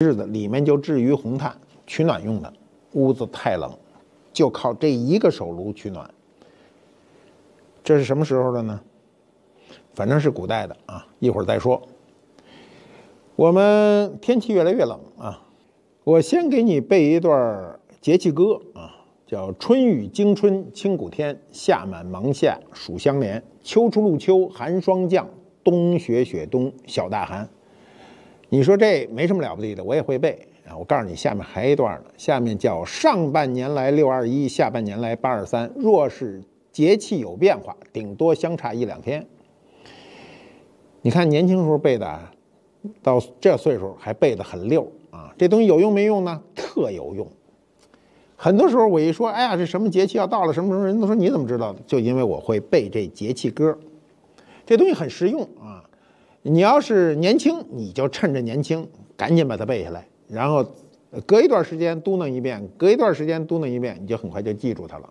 日子里面就置于红炭取暖用的，屋子太冷，就靠这一个手炉取暖。这是什么时候的呢？反正是古代的啊，一会儿再说。我们天气越来越冷啊，我先给你背一段节气歌啊，叫“春雨惊春清谷天，夏满芒夏暑相连，秋初露秋寒霜降，冬雪雪冬小大寒。”你说这没什么了不得的，我也会背啊。我告诉你，下面还一段呢，下面叫“上半年来六二一，下半年来八二三。若是节气有变化，顶多相差一两天。”你看年轻时候背的，到这岁数还背得很溜啊。这东西有用没用呢？特有用。很多时候我一说，哎呀，这什么节气要到了，什么什么人都说你怎么知道？就因为我会背这节气歌，这东西很实用啊。你要是年轻，你就趁着年轻赶紧把它背下来，然后隔一段时间嘟囔一遍，隔一段时间嘟囔一遍，你就很快就记住它了。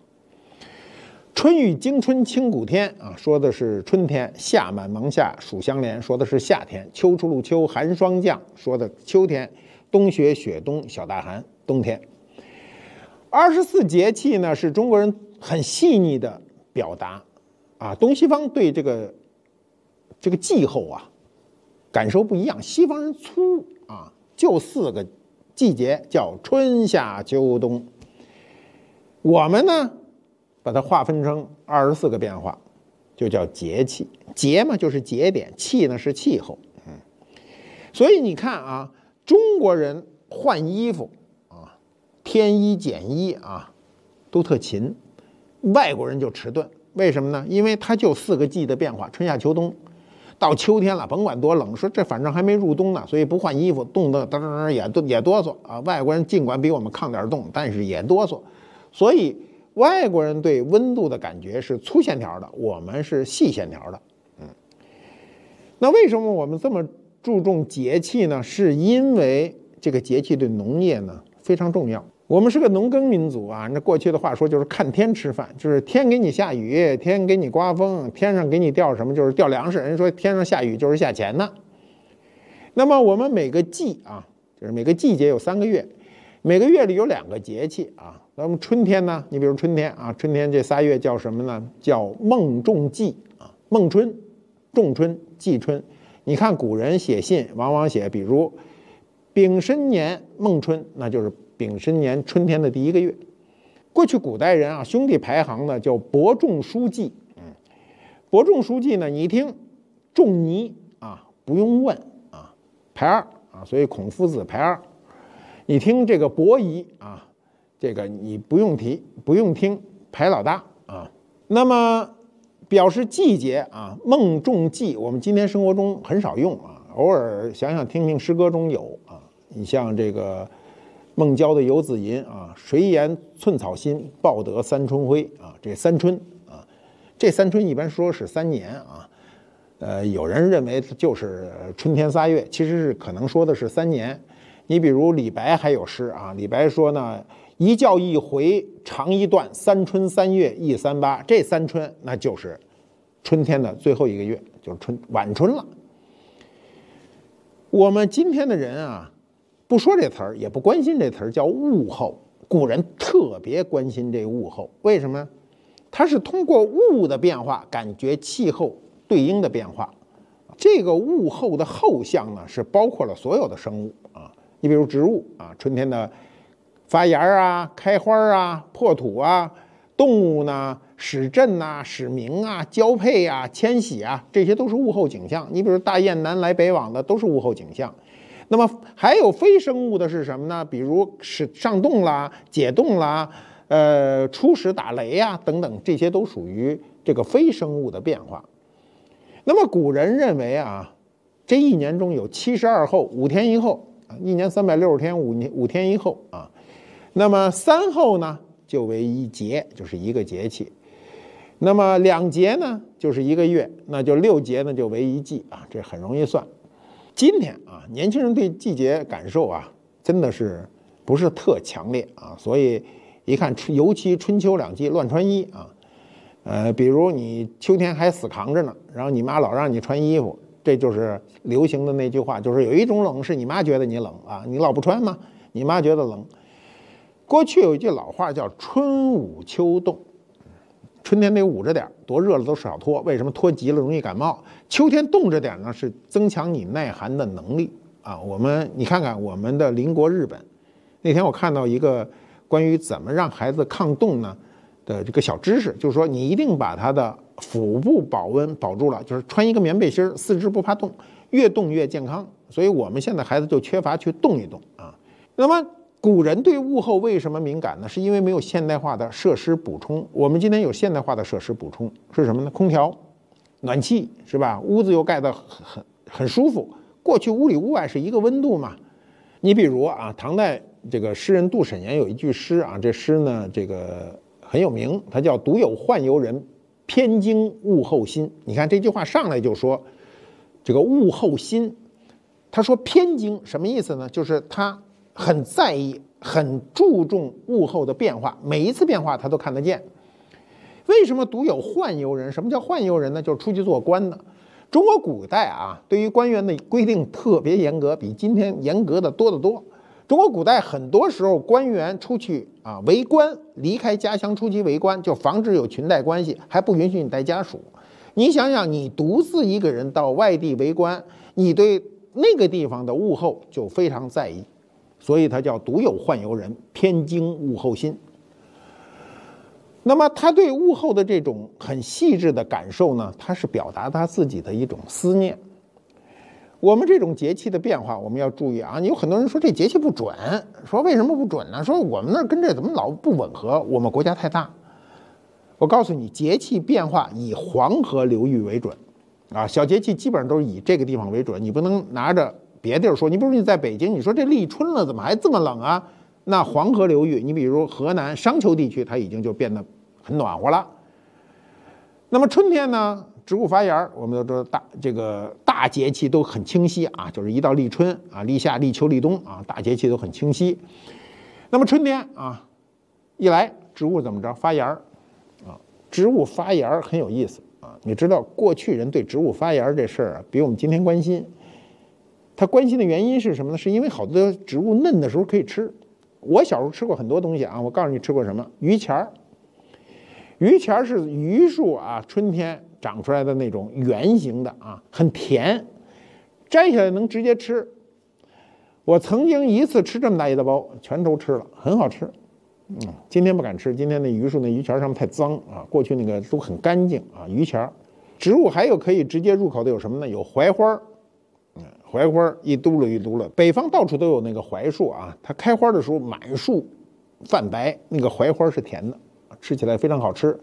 春雨惊春清谷天啊，说的是春天；夏满芒夏暑相连，说的是夏天；秋初露秋寒霜降，说的秋天；冬雪雪冬小大寒，冬天。二十四节气呢，是中国人很细腻的表达啊。东西方对这个这个气候啊。感受不一样，西方人粗啊，就四个季节叫春夏秋冬。我们呢，把它划分成二十四个变化，就叫节气。节嘛就是节点，气呢是气候。嗯，所以你看啊，中国人换衣服啊，添衣减衣啊，都特勤；外国人就迟钝。为什么呢？因为他就四个季的变化，春夏秋冬。到秋天了，甭管多冷，说这反正还没入冬呢，所以不换衣服，冻得噔噔也也哆嗦啊。外国人尽管比我们抗点冻，但是也哆嗦，所以外国人对温度的感觉是粗线条的，我们是细线条的。嗯，那为什么我们这么注重节气呢？是因为这个节气对农业呢非常重要。我们是个农耕民族啊，那过去的话说就是看天吃饭，就是天给你下雨，天给你刮风，天上给你掉什么就是掉粮食。人说天上下雨就是下钱呢。那么我们每个季啊，就是每个季节有三个月，每个月里有两个节气啊。那么春天呢，你比如春天啊，春天这仨月叫什么呢？叫孟仲季啊，孟春、仲春、季春。你看古人写信往往写，比如丙申年孟春，那就是。丙申年春天的第一个月，过去古代人啊，兄弟排行呢叫伯仲叔季。嗯，伯仲叔季呢，你一听仲尼啊，不用问啊，排二啊，所以孔夫子排二。你听这个伯夷啊，这个你不用提，不用听，排老大啊。那么表示季节啊，孟仲季，我们今天生活中很少用啊，偶尔想想听听诗歌中有。你像这个。孟郊的《游子吟》啊，谁言寸草心，报得三春晖啊？这三春啊，这三春一般说是三年啊。呃，有人认为就是春天仨月，其实是可能说的是三年。你比如李白还有诗啊，李白说呢：“一觉一回长一段，三春三月一三八。”这三春那就是春天的最后一个月，就是春晚春了。我们今天的人啊。不说这词儿，也不关心这词儿，叫物候。古人特别关心这物候，为什么？它是通过物的变化，感觉气候对应的变化。这个物候的后象呢，是包括了所有的生物啊。你比如植物啊，春天的发芽啊、开花啊、破土啊；动物呢，始振呐、始鸣啊、交配啊、迁徙啊，这些都是物候景象。你比如大雁南来北往的，都是物候景象。那么还有非生物的是什么呢？比如是上冻啦、解冻啦、呃初始打雷呀等等，这些都属于这个非生物的变化。那么古人认为啊，这一年中有七十二候，五天一候啊，一年三百六十天，五年五天一候啊。那么三候呢，就为一节，就是一个节气。那么两节呢，就是一个月，那就六节呢就为一季啊，这很容易算。今天啊，年轻人对季节感受啊，真的是不是特强烈啊，所以一看春，尤其春秋两季乱穿衣啊，呃，比如你秋天还死扛着呢，然后你妈老让你穿衣服，这就是流行的那句话，就是有一种冷是你妈觉得你冷啊，你老不穿吗？你妈觉得冷。过去有一句老话叫“春捂秋冻”，春天得捂着点，多热了都少脱。为什么脱急了容易感冒？秋天冻着点呢，是增强你耐寒的能力啊。我们你看看我们的邻国日本，那天我看到一个关于怎么让孩子抗冻呢的这个小知识，就是说你一定把他的。腹部保温保住了，就是穿一个棉背心儿，四肢不怕冻，越冻越健康。所以我们现在孩子就缺乏去动一动啊。那么古人对物候为什么敏感呢？是因为没有现代化的设施补充。我们今天有现代化的设施补充，是什么呢？空调、暖气，是吧？屋子又盖得很很很舒服。过去屋里屋外是一个温度嘛。你比如啊，唐代这个诗人杜审言有一句诗啊，这诗呢这个很有名，它叫“独有宦游人”。偏惊物候心，你看这句话上来就说这个物候心，他说偏惊什么意思呢？就是他很在意、很注重物候的变化，每一次变化他都看得见。为什么独有宦游人？什么叫宦游人呢？就是出去做官的。中国古代啊，对于官员的规定特别严格，比今天严格的多得多。中国古代很多时候官员出去啊为官，离开家乡出去为官，就防止有裙带关系，还不允许你带家属。你想想，你独自一个人到外地为官，你对那个地方的物候就非常在意，所以他叫独有宦游人，偏经物候心。那么他对物候的这种很细致的感受呢，他是表达他自己的一种思念。我们这种节气的变化，我们要注意啊！有很多人说这节气不准，说为什么不准呢？说我们那跟这怎么老不吻合？我们国家太大。我告诉你，节气变化以黄河流域为准，啊，小节气基本上都是以这个地方为准。你不能拿着别地儿说，你比如你在北京，你说这立春了，怎么还这么冷啊？那黄河流域，你比如河南商丘地区，它已经就变得很暖和了。那么春天呢？植物发芽，我们都知道大这个大节气都很清晰啊，就是一到立春啊、立夏、立秋、立冬啊，大节气都很清晰。那么春天啊一来，植物怎么着发芽啊？植物发芽很有意思啊。你知道过去人对植物发芽这事儿啊，比我们今天关心。他关心的原因是什么呢？是因为好多植物嫩的时候可以吃。我小时候吃过很多东西啊，我告诉你吃过什么？榆钱儿。榆钱儿是榆树啊，春天。长出来的那种圆形的啊，很甜，摘下来能直接吃。我曾经一次吃这么大一大包，全都吃了，很好吃。嗯，今天不敢吃，今天那榆树那榆钱儿上面太脏啊，过去那个都很干净啊。榆钱儿植物还有可以直接入口的有什么呢？有槐花儿，槐花一嘟噜一嘟噜。北方到处都有那个槐树啊，它开花的时候满树泛白，那个槐花是甜的，吃起来非常好吃。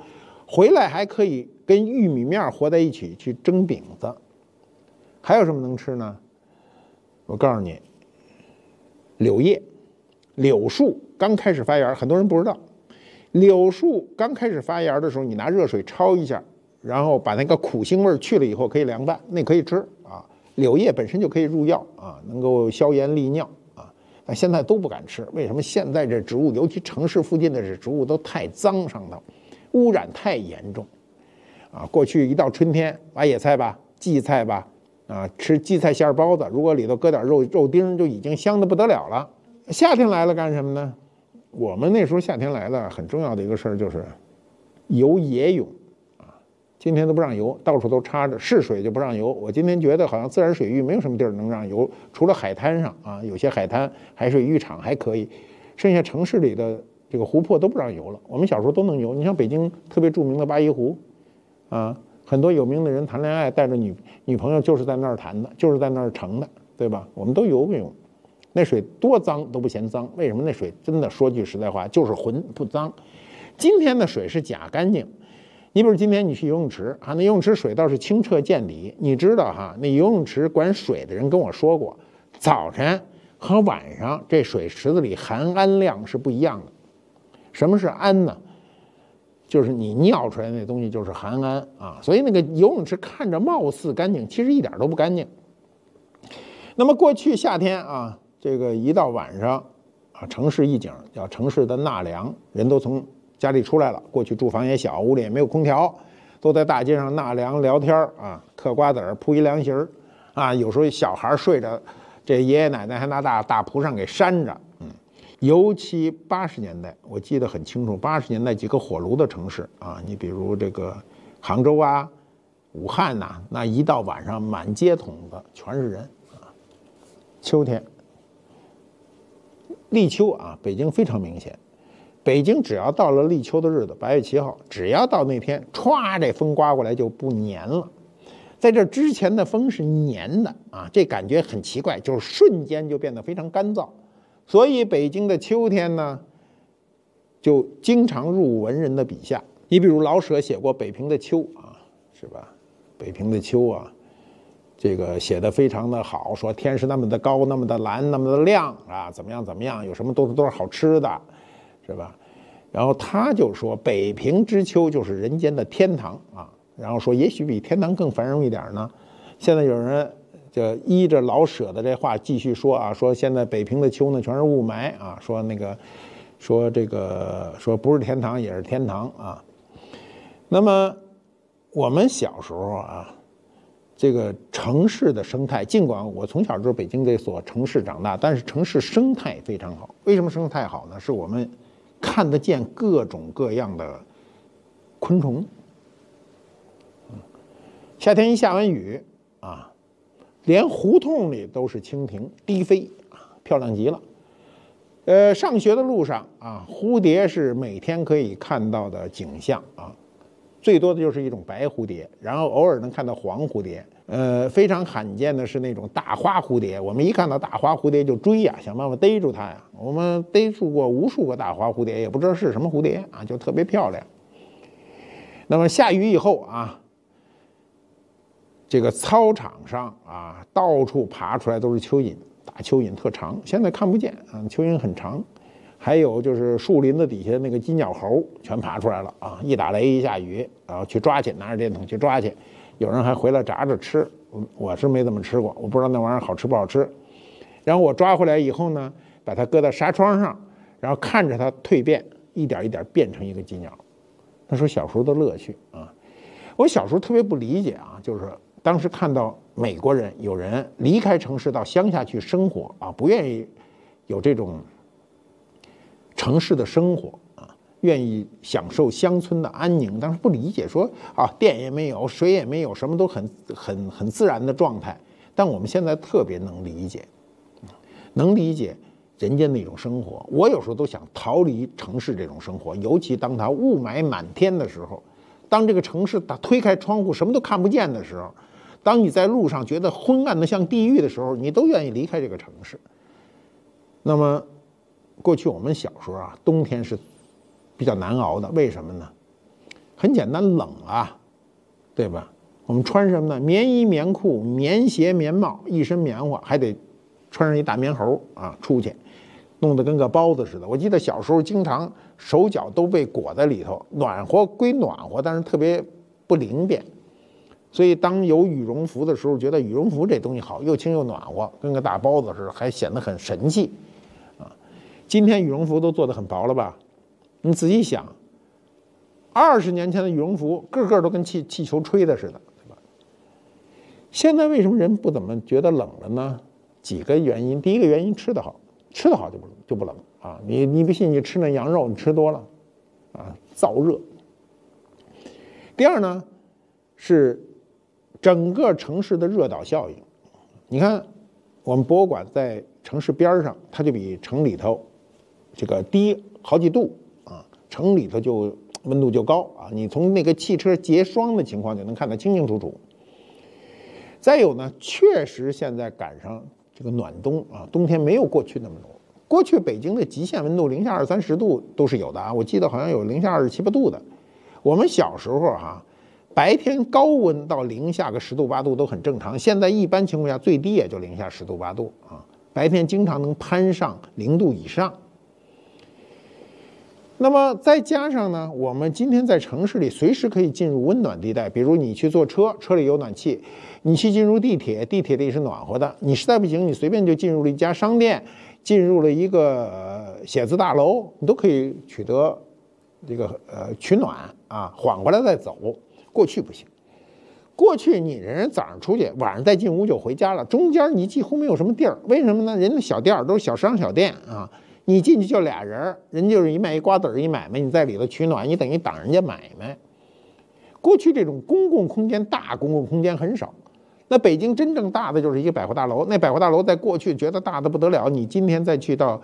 回来还可以跟玉米面和在一起去蒸饼子，还有什么能吃呢？我告诉你，柳叶，柳树刚开始发芽，很多人不知道，柳树刚开始发芽的时候，你拿热水焯一下，然后把那个苦腥味去了以后，可以凉拌，那可以吃啊。柳叶本身就可以入药啊，能够消炎利尿啊。但现在都不敢吃，为什么？现在这植物，尤其城市附近的这植物都太脏上头。污染太严重，啊，过去一到春天挖野菜吧，荠菜吧，啊，吃荠菜馅包子，如果里头搁点肉肉丁，就已经香的不得了了。夏天来了干什么呢？我们那时候夏天来了，很重要的一个事儿就是游野泳，今天都不让游，到处都插着是水就不让游。我今天觉得好像自然水域没有什么地儿能让游，除了海滩上啊，有些海滩海水浴场还可以，剩下城市里的。这个湖泊都不让游了，我们小时候都能游。你像北京特别著名的八一湖，啊，很多有名的人谈恋爱带着女女朋友就是在那儿谈的，就是在那儿成的，对吧？我们都游过泳，那水多脏都不嫌脏。为什么那水真的说句实在话就是浑不脏？今天的水是假干净。你比如今天你去游泳池啊，那游泳池水倒是清澈见底。你知道哈，那游泳池管水的人跟我说过，早晨和晚上这水池子里含氨量是不一样的。什么是氨呢？就是你尿出来那东西就是含氨啊，所以那个游泳池看着貌似干净，其实一点都不干净。那么过去夏天啊，这个一到晚上啊，城市一景叫城市的纳凉，人都从家里出来了。过去住房也小，屋里也没有空调，都在大街上纳凉聊天啊，嗑瓜子儿，铺一凉席儿啊，有时候小孩睡着，这爷爷奶奶还拿大大蒲扇给扇着，嗯，尤其八十年代，我记得很清楚，八十年代几个火炉的城市啊，你比如这个杭州啊、武汉呐，那一到晚上满街筒子全是人啊，秋天。立秋啊，北京非常明显。北京只要到了立秋的日子，八月七号，只要到那天，歘，这风刮过来就不黏了。在这之前的风是黏的啊，这感觉很奇怪，就是瞬间就变得非常干燥。所以北京的秋天呢，就经常入文人的笔下。你比如老舍写过《北平的秋》啊，是吧？北平的秋啊。这个写的非常的好，说天是那么的高，那么的蓝，那么的亮啊，怎么样怎么样？有什么都是都是好吃的，是吧？然后他就说北平之秋就是人间的天堂啊，然后说也许比天堂更繁荣一点呢。现在有人就依着老舍的这话继续说啊，说现在北平的秋呢全是雾霾啊，说那个说这个说不是天堂也是天堂啊。那么我们小时候啊。这个城市的生态，尽管我从小就是北京这所城市长大，但是城市生态非常好。为什么生态好呢？是我们看得见各种各样的昆虫。夏天一下完雨啊，连胡同里都是蜻蜓低飞，漂亮极了。呃，上学的路上啊，蝴蝶是每天可以看到的景象啊。最多的就是一种白蝴蝶，然后偶尔能看到黄蝴蝶。呃，非常罕见的是那种大花蝴蝶。我们一看到大花蝴蝶就追呀，想办法逮住它呀。我们逮住过无数个大花蝴蝶，也不知道是什么蝴蝶啊，就特别漂亮。那么下雨以后啊，这个操场上啊，到处爬出来都是蚯蚓，大蚯蚓特长，现在看不见啊，蚯蚓很长。还有就是树林子底下那个金鸟猴全爬出来了啊！一打雷一下雨，然后去抓去，拿着电筒去抓去。有人还回来炸着吃，我我是没怎么吃过，我不知道那玩意儿好吃不好吃。然后我抓回来以后呢，把它搁在纱窗上，然后看着它蜕变，一点一点变成一个金鸟。那是小时候的乐趣啊！我小时候特别不理解啊，就是当时看到美国人有人离开城市到乡下去生活啊，不愿意有这种。城市的生活，愿意享受乡村的安宁，但是不理解说啊，电也没有，水也没有，什么都很很很自然的状态。但我们现在特别能理解，能理解人间的一种生活。我有时候都想逃离城市这种生活，尤其当它雾霾满天的时候，当这个城市它推开窗户什么都看不见的时候，当你在路上觉得昏暗的像地狱的时候，你都愿意离开这个城市。那么。过去我们小时候啊，冬天是比较难熬的。为什么呢？很简单，冷啊，对吧？我们穿什么呢？棉衣、棉裤、棉鞋、棉帽，一身棉花，还得穿上一大棉猴啊，出去，弄得跟个包子似的。我记得小时候经常手脚都被裹在里头，暖和归暖和，但是特别不灵便。所以当有羽绒服的时候，觉得羽绒服这东西好，又轻又暖和，跟个大包子似的，还显得很神气啊。今天羽绒服都做得很薄了吧？你仔细想，二十年前的羽绒服个个都跟气气球吹的似的，对吧？现在为什么人不怎么觉得冷了呢？几个原因。第一个原因吃得好，吃得好就不就不冷啊。你你不信，你吃那羊肉，你吃多了啊，燥热。第二呢，是整个城市的热岛效应。你看，我们博物馆在城市边上，它就比城里头。这个低好几度，城里头就温度就高啊，你从那个汽车结霜的情况就能看得清清楚楚。再有呢，确实现在赶上这个暖冬啊，冬天没有过去那么冷。过去北京的极限温度零下二三十度都是有的啊，我记得好像有零下二十七八度的。我们小时候哈，白天高温到零下个十度八度都很正常，现在一般情况下最低也就零下十度八度啊，白天经常能攀上零度以上。那么再加上呢，我们今天在城市里随时可以进入温暖地带，比如你去坐车，车里有暖气；你去进入地铁，地铁里是暖和的。你实在不行，你随便就进入了一家商店，进入了一个写字大楼，你都可以取得这个呃取暖啊，缓过来再走。过去不行，过去你人早上出去，晚上再进屋就回家了，中间你几乎没有什么地儿。为什么呢？人家小店都是小商小店啊，你进去就俩人，人就是一卖一瓜子儿一买卖，你在里头取暖，你等于挡人家买卖。过去这种公共空间大公共空间很少，那北京真正大的就是一个百货大楼，那百货大楼在过去觉得大的不得了，你今天再去到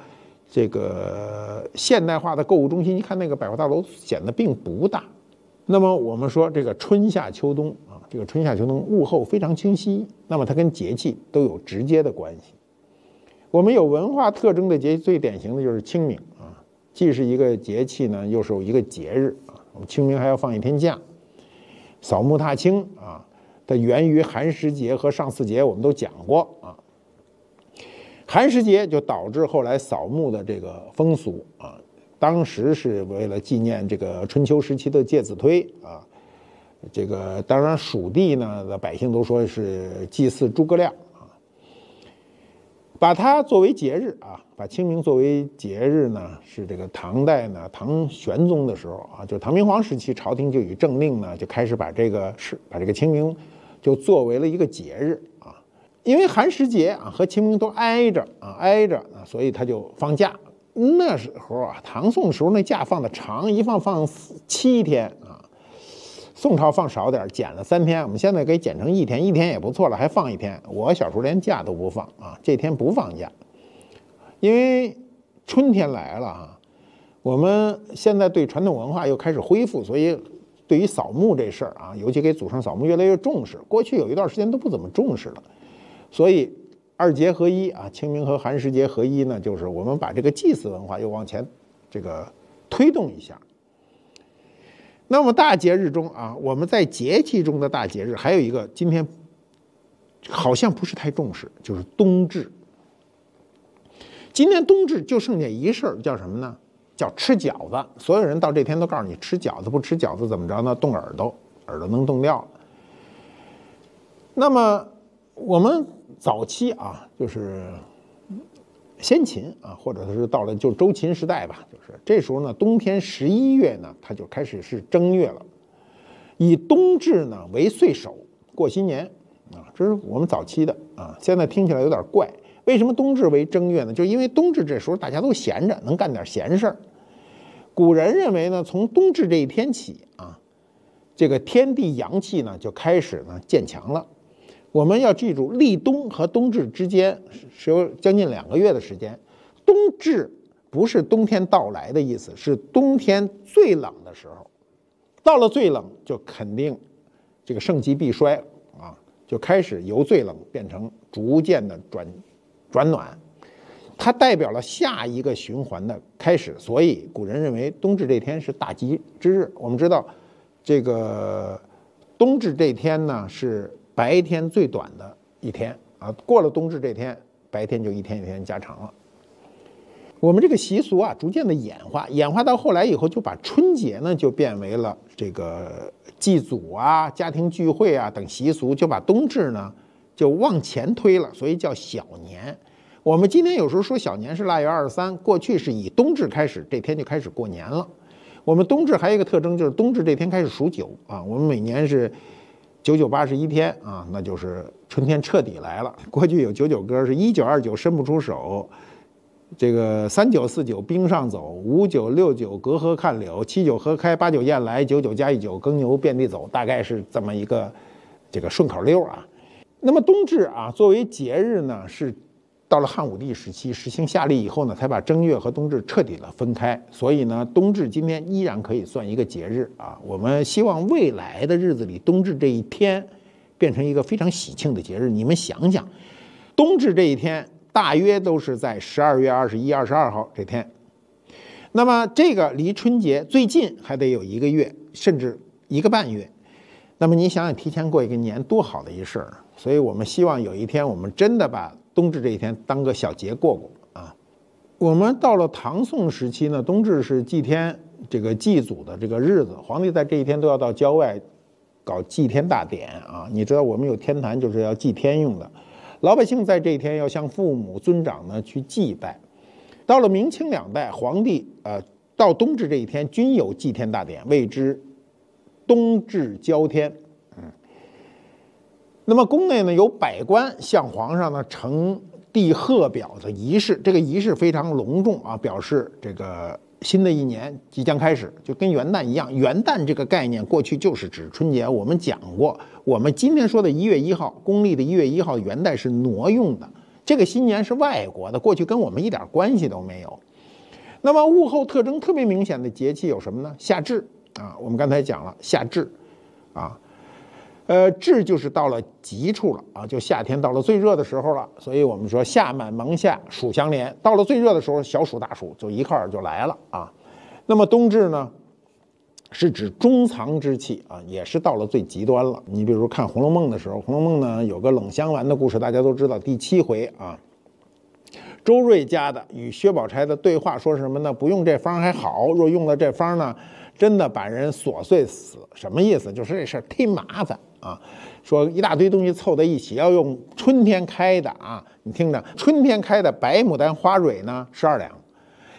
这个现代化的购物中心，一看那个百货大楼显得并不大。那么我们说这个春夏秋冬啊，这个春夏秋冬物候非常清晰，那么它跟节气都有直接的关系。我们有文化特征的节最典型的就是清明啊，既是一个节气呢，又是一个节日啊。我们清明还要放一天假，扫墓踏青啊，它源于寒食节和上巳节，我们都讲过啊。寒食节就导致后来扫墓的这个风俗啊。当时是为了纪念这个春秋时期的介子推啊，这个当然蜀地呢的百姓都说是祭祀诸葛亮，把它作为节日啊，把清明作为节日呢，是这个唐代呢唐玄宗的时候啊，就是唐明皇时期，朝廷就以政令呢就开始把这个是把这个清明就作为了一个节日啊，因为寒食节啊和清明都挨着啊挨着啊，所以他就放假。那时候啊，唐宋时候那假放的长，一放放七天啊。宋朝放少点，减了三天。我们现在给减成一天，一天也不错了，还放一天。我小时候连假都不放啊，这天不放假，因为春天来了啊。我们现在对传统文化又开始恢复，所以对于扫墓这事儿啊，尤其给祖上扫墓越来越重视。过去有一段时间都不怎么重视了，所以。二节合一啊，清明和寒食节合一呢，就是我们把这个祭祀文化又往前这个推动一下。那么大节日中啊，我们在节气中的大节日还有一个，今天好像不是太重视，就是冬至。今天冬至就剩下一事儿，叫什么呢？叫吃饺子。所有人到这天都告诉你吃饺子，不吃饺子怎么着呢？冻耳朵，耳朵能冻掉。那么我们。早期啊，就是先秦啊，或者是到了就周秦时代吧，就是这时候呢，冬天十一月呢，它就开始是正月了，以冬至呢为岁首过新年啊，这是我们早期的啊。现在听起来有点怪，为什么冬至为正月呢？就因为冬至这时候大家都闲着，能干点闲事儿。古人认为呢，从冬至这一天起啊，这个天地阳气呢就开始呢渐强了。我们要记住，立冬和冬至之间是有将近两个月的时间。冬至不是冬天到来的意思，是冬天最冷的时候。到了最冷，就肯定这个盛极必衰啊，就开始由最冷变成逐渐的转转暖。它代表了下一个循环的开始，所以古人认为冬至这天是大吉之日。我们知道，这个冬至这天呢是。白天最短的一天啊，过了冬至这天，白天就一天一天加长了。我们这个习俗啊，逐渐的演化，演化到后来以后，就把春节呢就变为了这个祭祖啊、家庭聚会啊等习俗，就把冬至呢就往前推了，所以叫小年。我们今天有时候说小年是腊月二十三，过去是以冬至开始，这天就开始过年了。我们冬至还有一个特征，就是冬至这天开始数九啊，我们每年是。九九八十一天啊，那就是春天彻底来了。过去有九九歌，是一九二九伸不出手，这个三九四九冰上走，五九六九隔河看柳，七九河开，八九雁来，九九加一九耕牛遍地走，大概是这么一个这个顺口溜啊。那么冬至啊，作为节日呢，是。到了汉武帝时期实行夏历以后呢，才把正月和冬至彻底的分开。所以呢，冬至今天依然可以算一个节日啊。我们希望未来的日子里，冬至这一天变成一个非常喜庆的节日。你们想想，冬至这一天大约都是在十二月二十一、二十二号这天。那么这个离春节最近还得有一个月，甚至一个半月。那么你想想，提前过一个年多好的一事儿。所以我们希望有一天，我们真的把。冬至这一天当个小节过过啊！我们到了唐宋时期呢，冬至是祭天这个祭祖的这个日子，皇帝在这一天都要到郊外搞祭天大典啊！你知道我们有天坛就是要祭天用的，老百姓在这一天要向父母尊长呢去祭拜。到了明清两代，皇帝呃到冬至这一天均有祭天大典，谓之冬至交天。那么宫内呢有百官向皇上呢呈递贺表的仪式，这个仪式非常隆重啊，表示这个新的一年即将开始，就跟元旦一样。元旦这个概念过去就是指春节，我们讲过。我们今天说的一月一号，公历的一月一号元旦是挪用的，这个新年是外国的，过去跟我们一点关系都没有。那么物候特征特别明显的节气有什么呢？夏至啊，我们刚才讲了夏至啊。呃，至就是到了极处了啊，就夏天到了最热的时候了，所以我们说夏满芒夏，暑相连，到了最热的时候，小暑大暑就一块儿就来了啊。那么冬至呢，是指中藏之气啊，也是到了最极端了。你比如看《红楼梦》的时候，《红楼梦》呢有个冷香丸的故事，大家都知道，第七回啊，周瑞家的与薛宝钗的对话说什么呢？不用这方还好，若用了这方呢，真的把人琐碎死。什么意思？就是这事儿忒麻烦。啊，说一大堆东西凑在一起，要用春天开的啊，你听着，春天开的白牡丹花蕊呢十二两，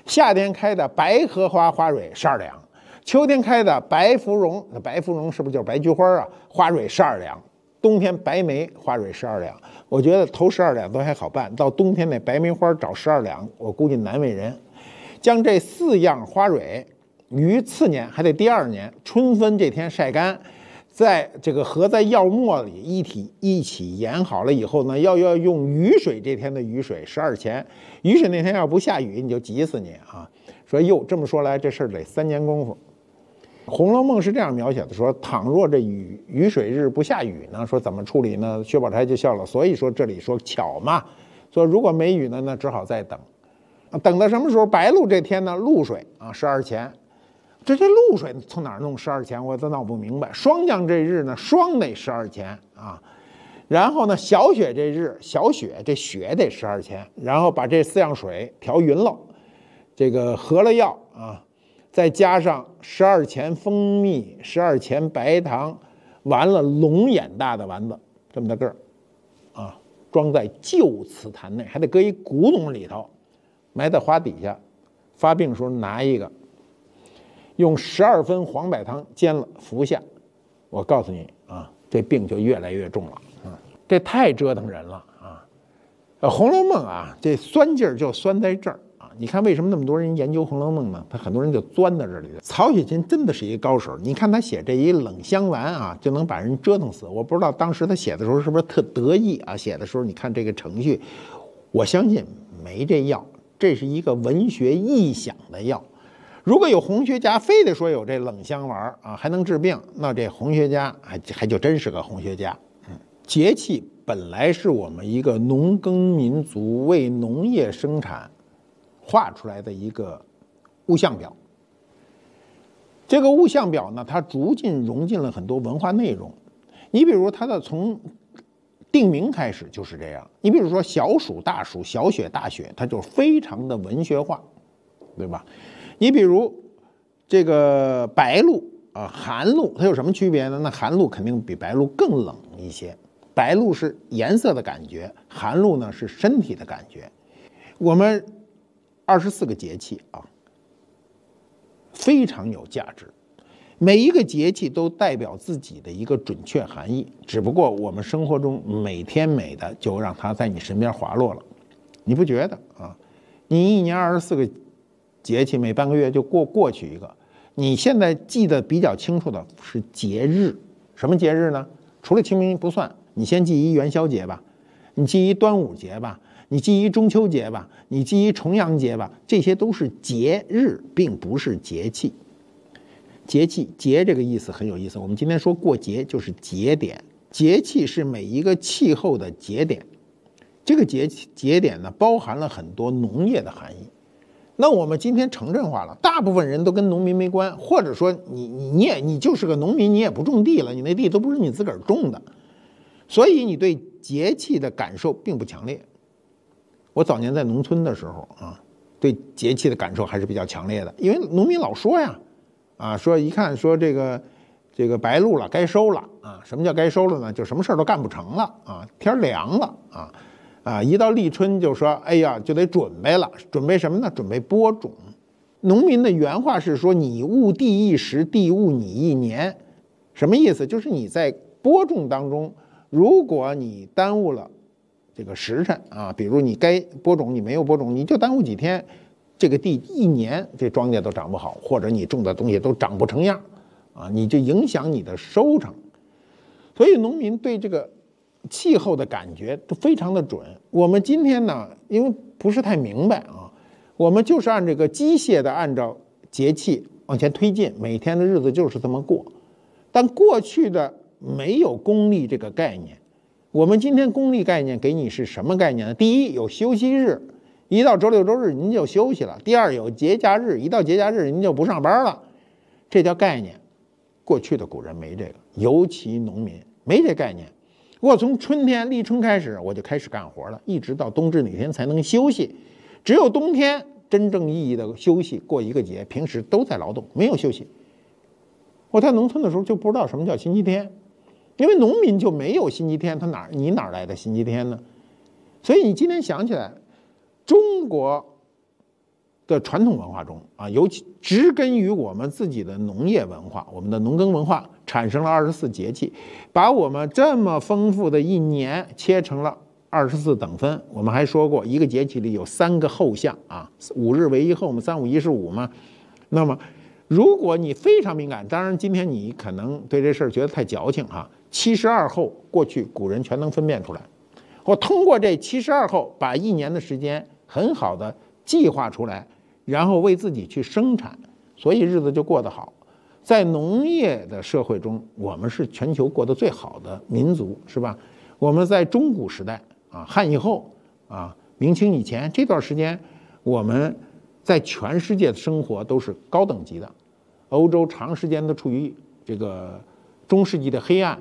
夏天开的白荷花花蕊十二两，秋天开的白芙蓉，那白芙蓉是不是就是白菊花啊？花蕊十二两，冬天白梅花蕊十二两。我觉得头十二两都还好办，到冬天那白梅花找十二两，我估计难为人。将这四样花蕊于次年还得第二年春分这天晒干。在这个合在药末里一体一起研好了以后呢，要要用雨水这天的雨水十二钱，雨水那天要不下雨你就急死你啊！说哟，这么说来这事儿得三年功夫。《红楼梦》是这样描写的：说倘若这雨雨水日不下雨呢，说怎么处理呢？薛宝钗就笑了。所以说这里说巧嘛，说如果没雨呢，那只好再等，等到什么时候？白露这天呢，露水啊，十二钱。这这露水从哪儿弄十二钱？我都闹不明白。霜降这日呢，霜得十二钱啊。然后呢，小雪这日，小雪这雪得十二钱。然后把这四样水调匀了，这个合了药啊，再加上十二钱蜂蜜，十二钱白糖，完了龙眼大的丸子，这么大个儿啊，装在旧瓷坛内，还得搁一古董里头，埋在花底下。发病时候拿一个。用十二分黄柏汤煎了服下，我告诉你啊，这病就越来越重了啊！这太折腾人了啊！呃，《红楼梦》啊，这酸劲儿就酸在这儿啊！你看为什么那么多人研究《红楼梦》呢？他很多人就钻到这里了。曹雪芹真的是一个高手，你看他写这一冷香丸啊，就能把人折腾死。我不知道当时他写的时候是不是特得意啊？写的时候你看这个程序，我相信没这药，这是一个文学臆想的药。如果有红学家非得说有这冷香丸啊，还能治病，那这红学家还还就真是个红学家。嗯，节气本来是我们一个农耕民族为农业生产画出来的一个物象表。这个物象表呢，它逐渐融进了很多文化内容。你比如它的从定名开始就是这样。你比如说小暑大暑，小雪大雪，它就非常的文学化，对吧？你比如这个白露啊，寒露，它有什么区别呢？那寒露肯定比白露更冷一些。白露是颜色的感觉，寒露呢是身体的感觉。我们二十四个节气啊，非常有价值，每一个节气都代表自己的一个准确含义。只不过我们生活中每天每的就让它在你身边滑落了，你不觉得啊？你一年二十四个。节气每半个月就过过去一个，你现在记得比较清楚的是节日，什么节日呢？除了清明不算，你先记一元宵节吧，你记一端午节吧，你记一中秋节吧，你记一重阳节吧，这些都是节日，并不是节气。节气节这个意思很有意思，我们今天说过节就是节点，节气是每一个气候的节点，这个节节点呢包含了很多农业的含义。那我们今天城镇化了，大部分人都跟农民没关，或者说你你你也你就是个农民，你也不种地了，你那地都不是你自个儿种的，所以你对节气的感受并不强烈。我早年在农村的时候啊，对节气的感受还是比较强烈的，因为农民老说呀，啊说一看说这个这个白露了，该收了啊，什么叫该收了呢？就什么事儿都干不成了啊，天凉了啊。啊，一到立春就说，哎呀，就得准备了。准备什么呢？准备播种。农民的原话是说：“你误地一时，地误你一年。”什么意思？就是你在播种当中如果你耽误了这个时辰啊，比如你该播种你没有播种，你就耽误几天，这个地一年这庄稼都长不好，或者你种的东西都长不成样啊，你就影响你的收成。所以农民对这个气候的感觉都非常的准。我们今天呢，因为不是太明白啊，我们就是按这个机械的按照节气往前推进，每天的日子就是这么过。但过去的没有公历这个概念，我们今天公历概念给你是什么概念呢？第一，有休息日，一到周六周日您就休息了；第二，有节假日，一到节假日您就不上班了，这叫概念。过去的古人没这个，尤其农民。没这概念，我从春天立春开始，我就开始干活了，一直到冬至哪天才能休息？只有冬天真正意义的休息，过一个节，平时都在劳动，没有休息。我在农村的时候就不知道什么叫星期天，因为农民就没有星期天，他哪你哪来的星期天呢？所以你今天想起来，中国。的传统文化中啊，尤其植根于我们自己的农业文化，我们的农耕文化产生了二十四节气，把我们这么丰富的一年切成了二十四等分。我们还说过，一个节气里有三个后象啊，五日为一后嘛，三五一十五嘛。那么，如果你非常敏感，当然今天你可能对这事儿觉得太矫情哈。七十二候，过去古人全能分辨出来。我通过这七十二候，把一年的时间很好的计划出来。然后为自己去生产，所以日子就过得好。在农业的社会中，我们是全球过得最好的民族，是吧？我们在中古时代啊，汉以后啊，明清以前这段时间，我们在全世界的生活都是高等级的。欧洲长时间的处于这个中世纪的黑暗，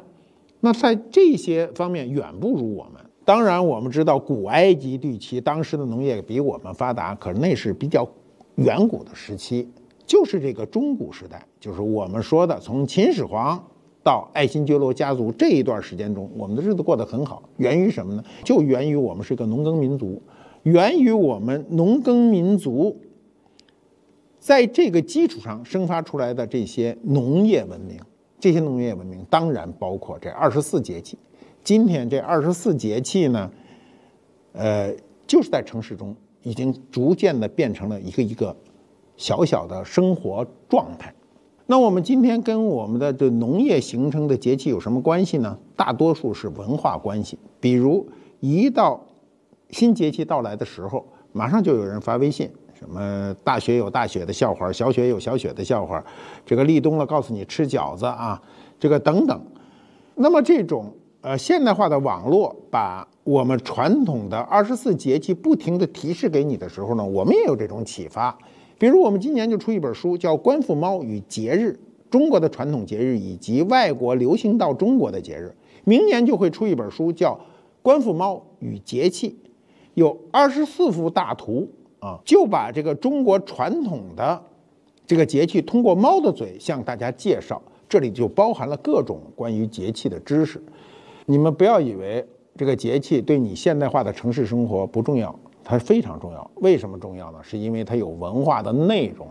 那在这些方面远不如我们。当然，我们知道古埃及地区当时的农业比我们发达，可是那是比较。远古的时期，就是这个中古时代，就是我们说的从秦始皇到爱新觉罗家族这一段时间中，我们的日子过得很好。源于什么呢？就源于我们是一个农耕民族，源于我们农耕民族在这个基础上生发出来的这些农业文明。这些农业文明当然包括这二十四节气。今天这二十四节气呢，呃，就是在城市中。已经逐渐的变成了一个一个小小的生活状态。那我们今天跟我们的这农业形成的节气有什么关系呢？大多数是文化关系。比如一到新节气到来的时候，马上就有人发微信，什么大雪有大雪的笑话，小雪有小雪的笑话，这个立冬了告诉你吃饺子啊，这个等等。那么这种呃现代化的网络把。我们传统的二十四节气不停的提示给你的时候呢，我们也有这种启发。比如我们今年就出一本书，叫《官复猫与节日：中国的传统节日以及外国流行到中国的节日》。明年就会出一本书，叫《官复猫与节气》，有二十四幅大图啊，就把这个中国传统的这个节气通过猫的嘴向大家介绍。这里就包含了各种关于节气的知识。你们不要以为。这个节气对你现代化的城市生活不重要，它非常重要。为什么重要呢？是因为它有文化的内容。